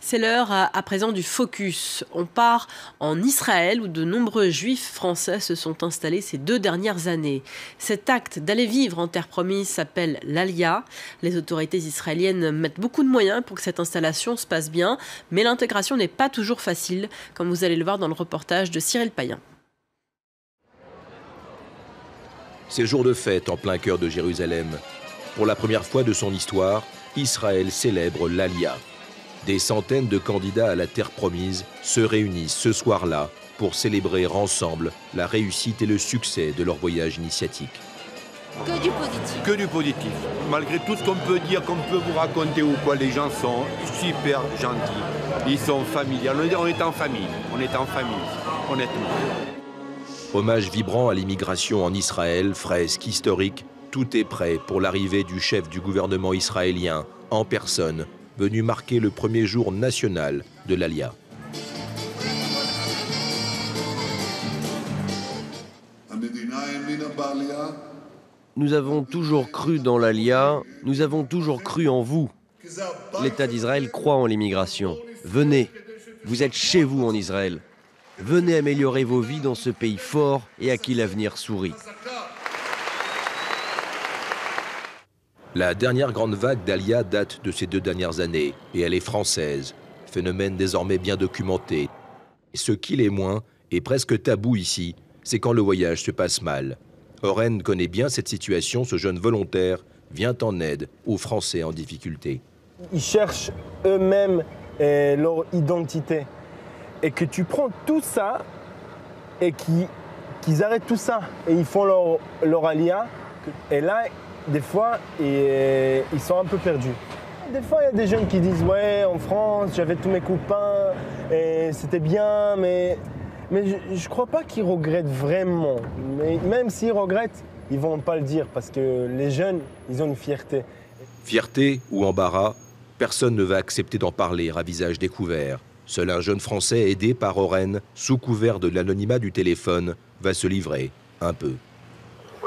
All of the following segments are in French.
C'est l'heure à, présent du focus. On part en Israël où de nombreux juifs français se sont installés ces deux dernières années. Cet acte d'aller vivre en terre promise s'appelle l'Alia. Les autorités israéliennes mettent beaucoup de moyens pour que cette installation se passe bien, mais l'intégration n'est pas toujours facile, comme vous allez le voir dans le reportage de Cyril Payen. C'est jour de fête en plein cœur de Jérusalem. Pour la première fois de son histoire, Israël célèbre l'Alia. Des centaines de candidats à la terre promise se réunissent ce soir-là pour célébrer ensemble la réussite et le succès de leur voyage initiatique. Que du positif. Que du positif. Malgré tout ce qu'on peut dire, qu'on peut vous raconter ou quoi, les gens sont super gentils. Ils sont familiers. On est en famille. On est en famille, honnêtement. Hommage vibrant à l'immigration en Israël, fresque historique, tout est prêt pour l'arrivée du chef du gouvernement israélien en personne venu marquer le premier jour national de l'Alia. Nous avons toujours cru dans l'Alia, nous avons toujours cru en vous. L'État d'Israël croit en l'immigration. Venez, vous êtes chez vous en Israël. Venez améliorer vos vies dans ce pays fort et à qui l'avenir sourit. La dernière grande vague d'Alia date de ces deux dernières années et elle est française, phénomène désormais bien documenté. ce qui l'est moins est presque tabou ici, c'est quand le voyage se passe mal. Oren connaît bien cette situation, ce jeune volontaire vient en aide aux Français en difficulté. Ils cherchent eux-mêmes eh, leur identité. Et que tu prends tout ça et qu'ils arrêtent tout ça et ils font leur, leur alia. Et là, des fois, ils sont un peu perdus. Des fois, il y a des jeunes qui disent Ouais, en France, j'avais tous mes copains et c'était bien, mais, mais je ne crois pas qu'ils regrettent vraiment. Mais même s'ils regrettent, ils ne vont pas le dire parce que les jeunes, ils ont une fierté. Fierté ou embarras, personne ne va accepter d'en parler à visage découvert. Seul un jeune Français aidé par Oren, sous couvert de l'anonymat du téléphone, va se livrer un peu.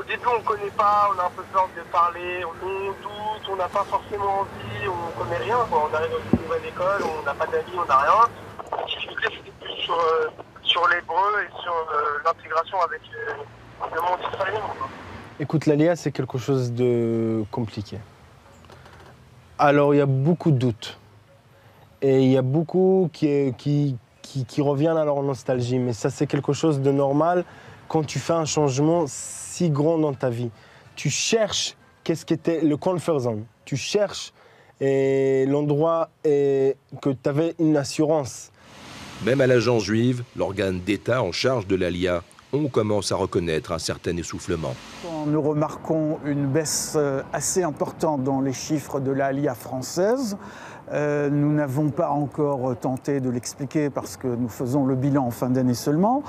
Début, on connaît pas, on a un peu peur de parler, on doute, on n'a pas forcément envie, on connaît rien. On arrive dans une nouvelle école, on n'a pas d'avis, on n'a rien. La difficulté, c'était plus sur, euh, sur l'hébreu et sur euh, l'intégration avec euh, le monde israélien. Écoute, l'ALIA, c'est quelque chose de compliqué. Alors, il y a beaucoup de doutes. Et il y a beaucoup qui, qui, qui reviennent à leur nostalgie. Mais ça, c'est quelque chose de normal quand tu fais un changement si grand dans ta vie. Tu cherches qu'est-ce qu'était le comfort zone. Tu cherches l'endroit que tu avais une assurance. Même à l'agence juive, l'organe d'État en charge de l'ALIA, on commence à reconnaître un certain essoufflement. Nous remarquons une baisse euh, assez importante dans les chiffres de l'ALIA française. Euh, nous n'avons pas encore tenté de l'expliquer parce que nous faisons le bilan en fin d'année seulement.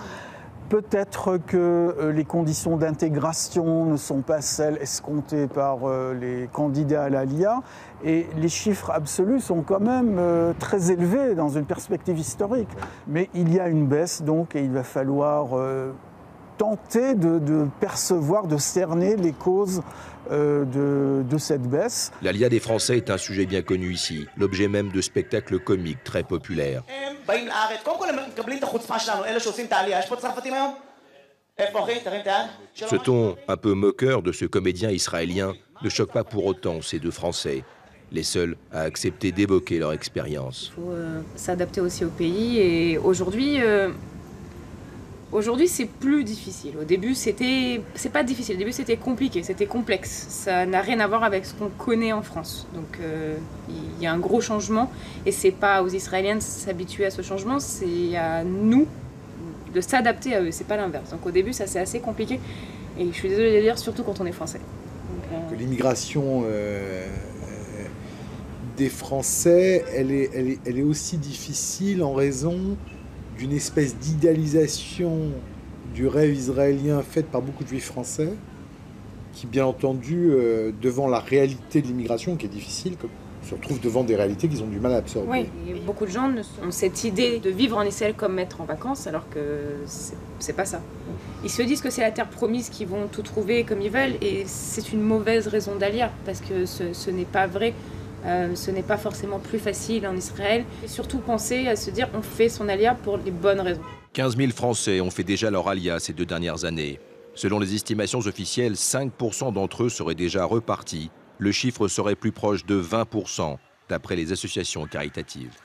Peut-être que euh, les conditions d'intégration ne sont pas celles escomptées par euh, les candidats à l'ALIA et les chiffres absolus sont quand même euh, très élevés dans une perspective historique. Mais il y a une baisse donc et il va falloir tenter de, percevoir, de cerner les causes de, de, cette baisse. L'Alia des Français est un sujet bien connu ici, l'objet même de spectacles comiques très populaires. Ce ton un peu moqueur de ce comédien israélien ne choque pas pour autant ces deux Français, les seuls à accepter d'évoquer leur expérience. Il faut euh, s'adapter aussi au pays et aujourd'hui, euh, aujourd'hui c'est plus difficile. Au début c'était, c'est pas difficile. Au début c'était compliqué, c'était complexe. Ça n'a rien à voir avec ce qu'on connaît en France. Donc euh, il y a un gros changement et c'est pas aux Israéliens de s'habituer à ce changement, c'est à nous de s'adapter à eux, c'est pas l'inverse. Donc au début, ça c'est assez compliqué. Et je suis désolée de le dire, surtout quand on est français. Euh, l'immigration euh, des Français, elle est, elle, est, elle est, aussi difficile en raison d'une espèce d'idéalisation du rêve israélien faite par beaucoup de juifs français, qui bien entendu, euh, devant la réalité de l'immigration, qui est difficile, se retrouvent devant des réalités qu'ils ont du mal à absorber. Oui, beaucoup de gens ont cette idée de vivre en Israël comme maître en vacances, alors que c'est pas ça. Ils se disent que c'est la terre promise qu'ils vont tout trouver comme ils veulent, et c'est une mauvaise raison d'aller, parce que ce, n'est pas vrai. Euh, ce n'est pas forcément plus facile en Israël. Surtout penser à se dire on fait son alia pour les bonnes raisons. 15 000 Français ont fait déjà leur alia ces deux dernières années. Selon les estimations officielles, 5% d'entre eux seraient déjà repartis. Le chiffre serait plus proche de 20% d'après les associations caritatives.